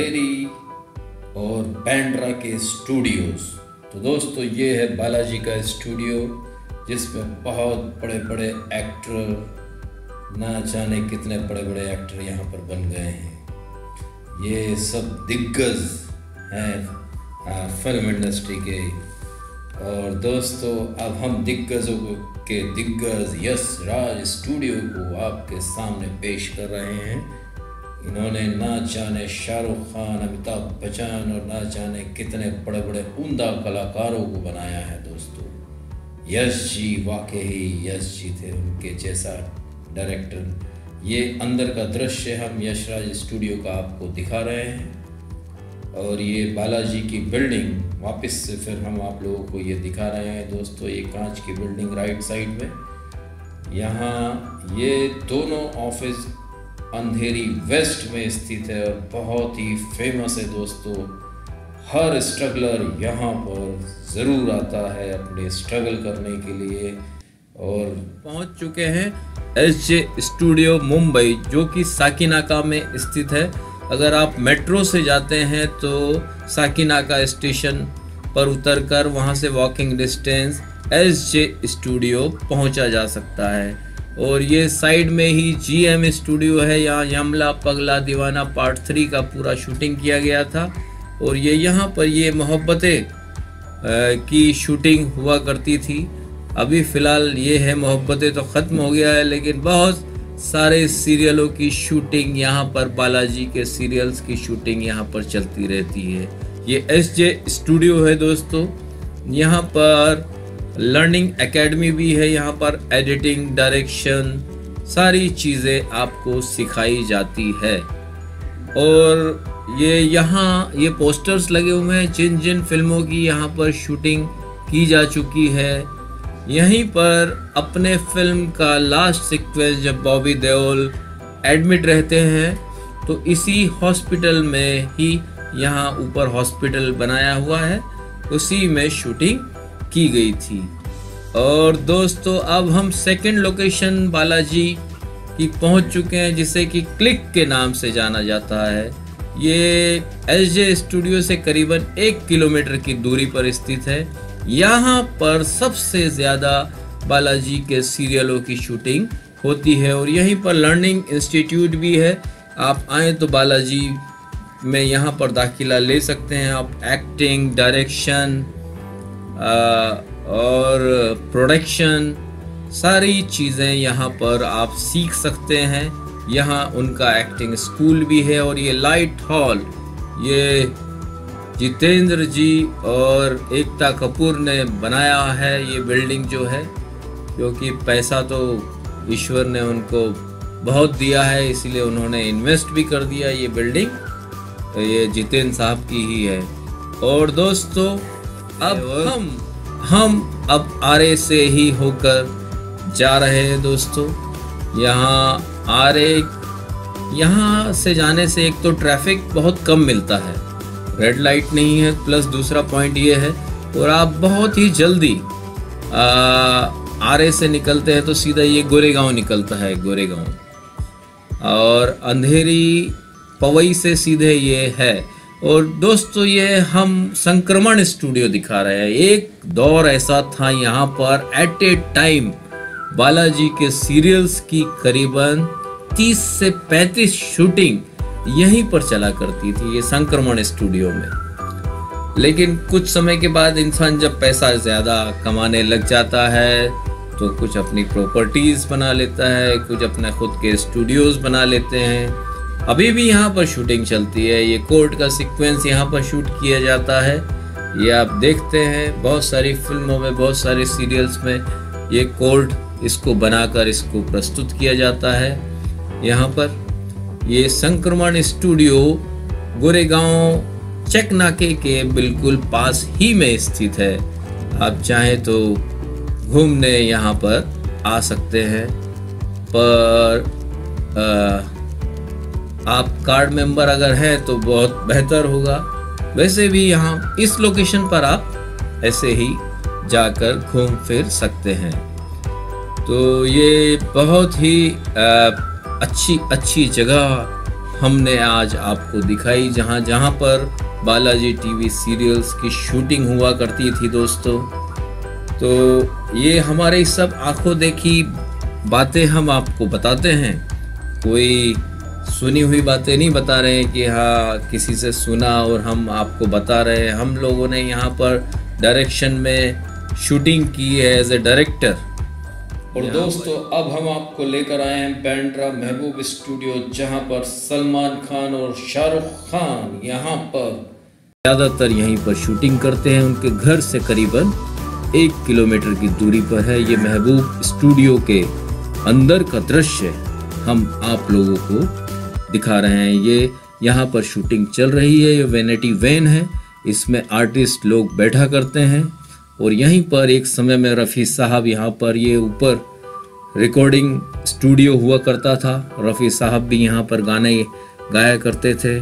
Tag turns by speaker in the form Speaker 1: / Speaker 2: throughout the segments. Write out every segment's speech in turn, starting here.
Speaker 1: अंधेरी और बैंड्रा के स्टूडियोज तो दोस्तों, ये है बालाजी का स्टूडियो, जिसमें बहुत बड़े बड़े एक्टर, ना जाने कितने बड़े बड़े एक्टर यहाँ पर बन गए हैं। ये सब दिग्गज हैं फ़िल्म इंडस्ट्री के। और दोस्तों, अब हम दिग्गजों के दिग्गज यश राज स्टूडियो को आपके सामने पेश कर रहे हैं। इन्होंने ना जाने शाहरुख खान, अमिताभ बच्चन और ना जाने कितने बड़े बड़े उमदा कलाकारों को बनाया है दोस्तों। यश जी वाकई ही यश जी थे उनके जैसा डायरेक्टर। ये अंदर का दृश्य हम यशराज स्टूडियो का आपको दिखा रहे हैं। और ये बालाजी की बिल्डिंग, वापस से फिर हम आप लोगों को ये दिखा रहे हैं दोस्तों, ये कांच की बिल्डिंग राइट साइड में। यहाँ ये दोनों ऑफ़िस अंधेरी वेस्ट में स्थित है और बहुत ही फ़ेमस है दोस्तों। हर स्ट्रगलर यहाँ पर ज़रूर आता है अपने स्ट्रगल करने के लिए। और पहुँच चुके हैं एस जे स्टूडियो मुंबई, जो कि साकिनाका में स्थित है। अगर आप मेट्रो से जाते हैं तो साकिनाका स्टेशन पर उतरकर वहाँ से walking distance S J studio पहुँचा जा सकता है। और ये साइड में ही जी एम स्टूडियो है। यहाँ यमला, पगला, दीवाना पार्ट थ्री का पूरा शूटिंग किया गया था। और ये यहाँ पर ये मोहब्बतें की शूटिंग हुआ करती थी। अभी फ़िलहाल ये है मोहब्बतें तो ख़त्म हो गया है, लेकिन बहुत सारे सीरियलों की शूटिंग यहाँ पर बालाजी के सीरियल्स की शूटिंग यहाँ पर चलती रहती है। ये एस जे स्टूडियो है दोस्तों। यहाँ पर लर्निंग एकेडमी भी है यहाँ पर एडिटिंग डायरेक्शन सारी चीज़ें आपको सिखाई जाती है। और ये यहाँ, ये पोस्टर्स लगे हुए हैं, जिन जिन फ़िल्मों की यहाँ पर शूटिंग की जा चुकी है। यहीं पर अपने फ़िल्म का लास्ट सीक्वेंस जब बॉबी देओल एडमिट रहते हैं तो इसी हॉस्पिटल में ही यहाँ ऊपर हॉस्पिटल बनाया हुआ है, उसी में शूटिंग की गई थी। और दोस्तों, अब हम सेकंड लोकेशन बालाजी की पहुँच चुके हैं, जिसे कि क्लिक के नाम से जाना जाता है। ये एस जे स्टूडियो से करीबन एक किलोमीटर की दूरी पर स्थित है। यहाँ पर सबसे ज़्यादा बालाजी के सीरियलों की शूटिंग होती है, और यहीं पर लर्निंग इंस्टीट्यूट भी है। आप आएँ तो बालाजी में यहाँ पर दाखिला ले सकते हैं। आप एक्टिंग डायरेक्शन और प्रोडक्शन सारी चीज़ें यहाँ पर आप सीख सकते हैं। यहाँ उनका एक्टिंग स्कूल भी है और ये लाइट हॉल ये जितेंद्र जी और एकता कपूर ने बनाया है ये बिल्डिंग जो है, क्योंकि पैसा तो ईश्वर ने उनको बहुत दिया है, इसलिए उन्होंने इन्वेस्ट भी कर दिया ये बिल्डिंग तो ये जितेंद्र साहब की ही है। और दोस्तों अब हम हम अब आरे से ही होकर जा रहे हैं दोस्तों। यहाँ आरे यहाँ से जाने से एक तो ट्रैफ़िक बहुत कम मिलता है। रेड लाइट नहीं है प्लस दूसरा पॉइंट ये है। और आप बहुत ही जल्दी आ, आरे से निकलते हैं तो सीधा ये गोरेगांव निकलता है गोरेगांव। और अंधेरी पवई से सीधे ये है। और दोस्तों, ये हम संक्रमण स्टूडियो दिखा रहे हैं। एक दौर ऐसा था यहाँ पर। एट ए टाइम बालाजी के सीरियल्स की करीबन 30 से 35 शूटिंग यहीं पर चला करती थी ये संक्रमण स्टूडियो में। लेकिन कुछ समय के बाद इंसान जब पैसा ज़्यादा कमाने लग जाता है तो कुछ अपनी प्रॉपर्टीज़ बना लेता है, कुछ अपने खुद के स्टूडियोज़ बना लेते हैं। अभी भी यहाँ पर शूटिंग चलती है। ये कोर्ट का सीक्वेंस यहाँ पर शूट किया जाता है। ये आप देखते हैं बहुत सारी फ़िल्मों में बहुत सारे सीरियल्स में ये कोर्ट इसको बनाकर इसको प्रस्तुत किया जाता है। यहाँ पर ये संक्रमण स्टूडियो गोरेगांव चेक नाके के बिल्कुल पास ही में स्थित है। आप चाहें तो घूमने यहाँ पर आ सकते हैं। पर आ, आप कार्ड मेंबर अगर हैं तो बहुत बेहतर होगा। वैसे भी यहाँ इस लोकेशन पर आप ऐसे ही जाकर घूम फिर सकते हैं। तो ये बहुत ही अच्छी अच्छी जगह हमने आज आपको दिखाई, जहाँ जहाँ पर बालाजी टीवी सीरियल्स की शूटिंग हुआ करती थी दोस्तों। तो ये हमारे सब आँखों देखी बातें हम आपको बताते हैं। कोई सुनी हुई बातें नहीं बता रहे हैं कि हाँ किसी से सुना और हम आपको बता रहे हैं। हम लोगों ने यहाँ पर डायरेक्शन में शूटिंग की है एज ए डायरेक्टर और दोस्तों अब हम आपको लेकर आए हैं बैंड्रा महबूब स्टूडियो जहाँ पर सलमान खान और शाहरुख खान यहाँ पर। ज़्यादातर यहीं पर शूटिंग करते हैं। उनके घर से करीबन एक किलोमीटर की दूरी पर है ये महबूब स्टूडियो के अंदर का दृश्य। हम आप लोगों को दिखा रहे हैं। ये यहाँ पर शूटिंग चल रही है। ये वेनेटी वैन है। इसमें आर्टिस्ट लोग बैठा करते हैं। और यहीं पर एक समय में रफ़ी साहब यहाँ पर ये ऊपर रिकॉर्डिंग स्टूडियो हुआ करता था। रफ़ी साहब भी यहाँ पर गाने गाया करते थे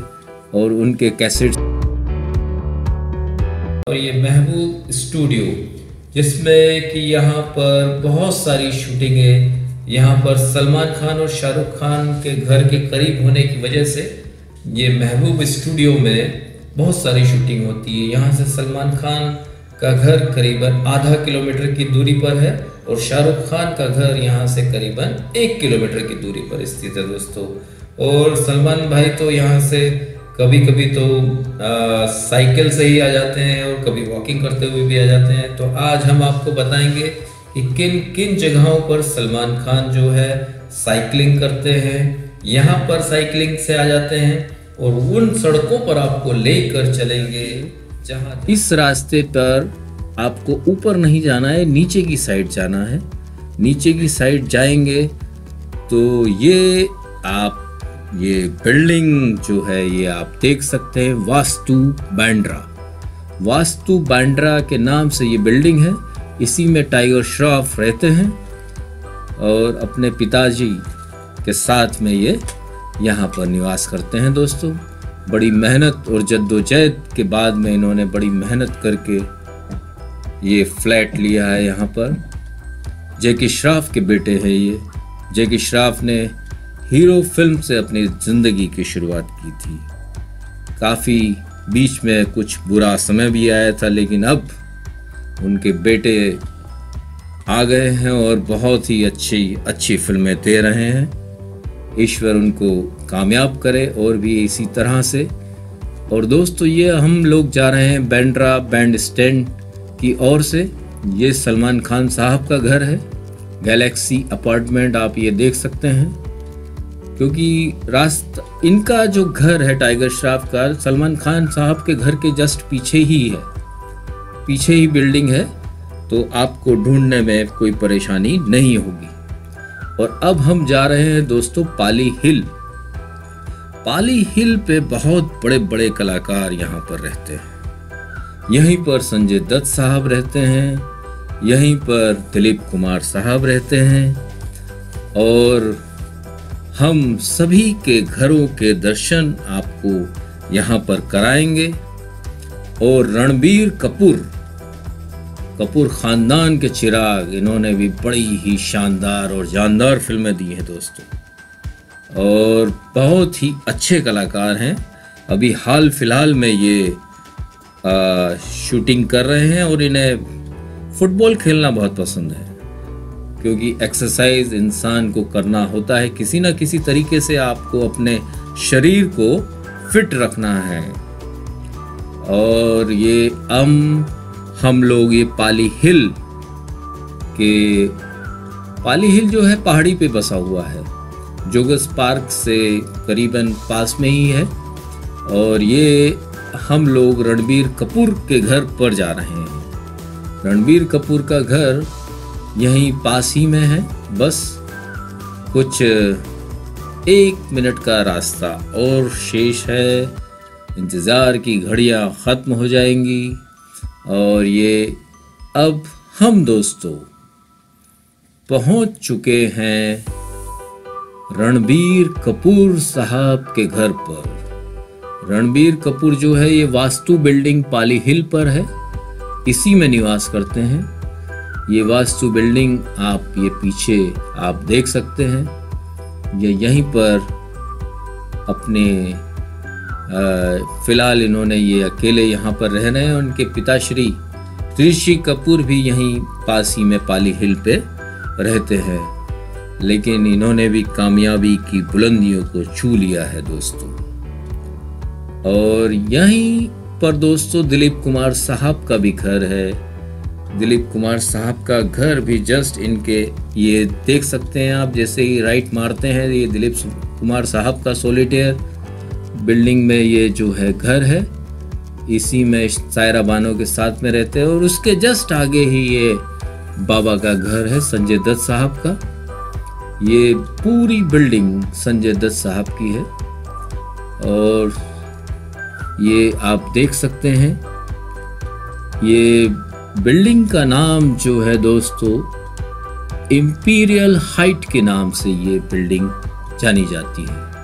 Speaker 1: और उनके कैसेट और ये महबूब स्टूडियो जिसमें कि यहाँ पर बहुत सारी शूटिंगें यहाँ पर सलमान खान और शाहरुख खान के घर के करीब होने की वजह से ये महबूब स्टूडियो में बहुत सारी शूटिंग होती है। यहाँ से सलमान खान का घर करीबन आधा किलोमीटर की दूरी पर है और शाहरुख खान का घर यहाँ से करीबन एक किलोमीटर की दूरी पर स्थित है दोस्तों। और सलमान भाई तो यहाँ से कभी कभी तो साइकिल से ही आ जाते हैं और कभी वॉकिंग करते हुए भी आ जाते हैं। तो आज हम आपको बताएँगे कि किन किन जगहों पर सलमान खान जो है साइकिलिंग करते हैं, यहाँ पर साइकिलिंग से आ जाते हैं और उन सड़कों पर आपको लेकर चलेंगे जहाँ इस रास्ते पर आपको ऊपर नहीं जाना है, नीचे की साइड जाना है। नीचे की साइड जाएँगे तो ये आप, ये बिल्डिंग जो है, ये आप देख सकते हैं, वास्तु बैंड्रा वास्तु बैंड्रा के नाम से ये बिल्डिंग है। इसी में टाइगर श्रॉफ रहते हैं और अपने पिताजी के साथ में ये यहाँ पर निवास करते हैं दोस्तों। बड़ी मेहनत और जद्दोजहद के बाद में इन्होंने बड़ी मेहनत करके ये फ्लैट लिया है यहाँ पर। जैकी श्राफ के बेटे हैं ये। जैकी श्राफ ने हीरो फ़िल्म से अपनी ज़िंदगी की शुरुआत की थी। काफ़ी बीच में कुछ बुरा समय भी आया था, लेकिन अब उनके बेटे आ गए हैं और बहुत ही अच्छी अच्छी फ़िल्में दे रहे हैं। ईश्वर उनको कामयाब करे और भी इसी तरह से। और दोस्तों, ये हम लोग जा रहे हैं बैंड्रा बैंड स्टैंड की ओर से। ये सलमान खान साहब का घर है। गैलेक्सी अपार्टमेंट आप ये देख सकते हैं। क्योंकि रास्ता, इनका जो घर है टाइगर श्राफ का, सलमान खान साहब के घर के जस्ट पीछे ही है। पीछे ही बिल्डिंग है तो आपको ढूँढने में कोई परेशानी नहीं होगी। और अब हम जा रहे हैं दोस्तों पाली हिल पाली हिल पे बहुत बड़े बड़े कलाकार यहाँ पर रहते हैं। यहीं पर संजय दत्त साहब रहते हैं, यहीं पर दिलीप कुमार साहब रहते हैं, और हम सभी के घरों के दर्शन आपको यहाँ पर कराएँगे। और रणबीर कपूर कपूर खानदान के चिराग इन्होंने भी बड़ी ही शानदार और जानदार फ़िल्में दी हैं दोस्तों। और बहुत ही अच्छे कलाकार हैं। अभी हाल फ़िलहाल में ये आ, शूटिंग कर रहे हैं और इन्हें फुटबॉल खेलना बहुत पसंद है। क्योंकि एक्सरसाइज इंसान को करना होता है। किसी ना किसी तरीके से आपको अपने शरीर को फिट रखना है। और ये अम हम लोग ये पाली हिल के, पाली हिल जो है पहाड़ी पे बसा हुआ है। जोगस पार्क से करीबन पास में ही है और ये हम लोग रणबीर कपूर के घर पर जा रहे हैं। रणबीर कपूर का घर यहीं पास ही में है। बस कुछ एक मिनट का रास्ता और शेष है। इंतज़ार की घड़ियाँ ख़त्म हो जाएँगी। और ये अब हम दोस्तों पहुँच चुके हैं रणबीर कपूर साहब के घर पर। रणबीर कपूर जो है ये वास्तु बिल्डिंग पाली हिल पर है। इसी में निवास करते हैं। ये वास्तु बिल्डिंग आप ये पीछे आप देख सकते हैं। ये यहीं पर अपने फ़िलहाल इन्होंने ये अकेले यहाँ पर रह रहे हैं उनके पिताश्री ऋषि कपूर भी यहीं पास ही में पाली हिल पे रहते हैं। लेकिन इन्होंने भी कामयाबी की बुलंदियों को छू लिया है दोस्तों। और यहीं पर दोस्तों दिलीप कुमार साहब का भी घर है। दिलीप कुमार साहब का घर भी जस्ट इनके ये देख सकते हैं आप, जैसे ही राइट मारते हैं, ये दिलीप कुमार साहब का सोलिटेयर बिल्डिंग में ये जो है घर है, इसी में सायरा बानो के साथ में रहते हैं और उसके जस्ट आगे ही ये बाबा का घर है संजय दत्त साहब का। ये पूरी बिल्डिंग संजय दत्त साहब की है और ये आप देख सकते हैं, ये बिल्डिंग का नाम जो है दोस्तों इम्पीरियल हाइट के नाम से ये बिल्डिंग जानी जाती है।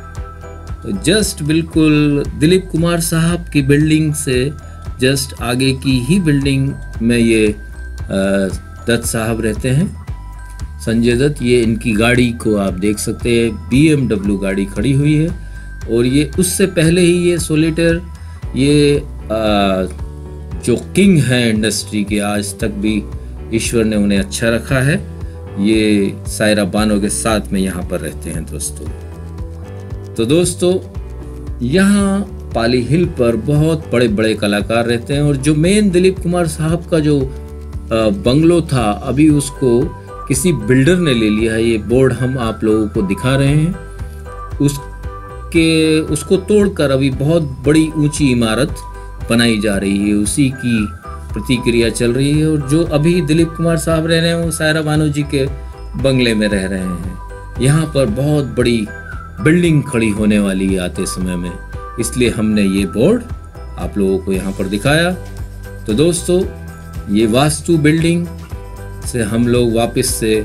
Speaker 1: तो जस्ट बिल्कुल दिलीप कुमार साहब की बिल्डिंग से जस्ट आगे की ही बिल्डिंग में ये दत्त साहब रहते हैं। संजय दत्त ये इनकी गाड़ी को आप देख सकते हैं बीएमडब्ल्यू गाड़ी खड़ी हुई है। और ये उससे पहले ही ये सोलेटर ये आ, जो किंग है इंडस्ट्री के आज तक भी ईश्वर ने उन्हें अच्छा रखा है। ये सायरा बानो के साथ में यहाँ पर रहते हैं दोस्तों। तो दोस्तों, यहाँ पाली हिल पर बहुत बड़े बड़े कलाकार रहते हैं और जो मेन दिलीप कुमार साहब का जो बंगलो था, अभी उसको किसी बिल्डर ने ले लिया है। ये बोर्ड हम आप लोगों को दिखा रहे हैं। उसके, उसको तोड़कर अभी बहुत बड़ी ऊँची इमारत बनाई जा रही है। उसी की प्रतिक्रिया चल रही है और जो अभी दिलीप कुमार साहब रह रहे हैं, वो सायरा बानो जी के बंगले में रह रहे हैं। यहाँ पर बहुत बड़ी बिल्डिंग खड़ी होने वाली आते समय में। इसलिए हमने ये बोर्ड आप लोगों को यहाँ पर दिखाया। तो दोस्तों, ये वास्तु बिल्डिंग से हम लोग वापस से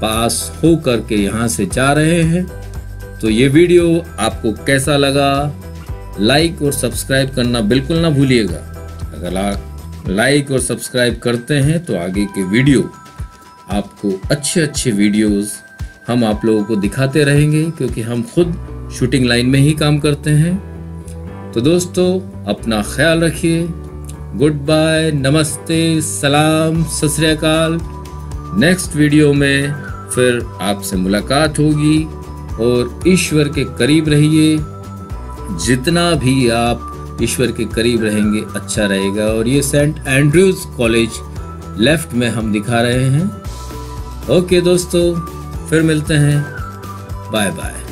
Speaker 1: पास हो कर के यहाँ से जा रहे हैं। तो ये वीडियो आपको कैसा लगा, लाइक और सब्सक्राइब करना बिल्कुल ना भूलिएगा। अगर आप लाइक और सब्सक्राइब करते हैं तो आगे के वीडियो, आपको अच्छे अच्छे वीडियोस हम आप लोगों को दिखाते रहेंगे क्योंकि हम खुद शूटिंग लाइन में ही काम करते हैं। तो दोस्तों, अपना ख्याल रखिए। गुड बाय नमस्ते, सलाम, सत नेक्स्ट वीडियो में फिर आपसे मुलाकात होगी और ईश्वर के करीब रहिए। जितना भी आप ईश्वर के करीब रहेंगे अच्छा रहेगा। और ये सेंट एंड्रयूज कॉलेज लेफ़्ट में हम दिखा रहे हैं। ओके दोस्तों। फिर मिलते हैं। Bye bye.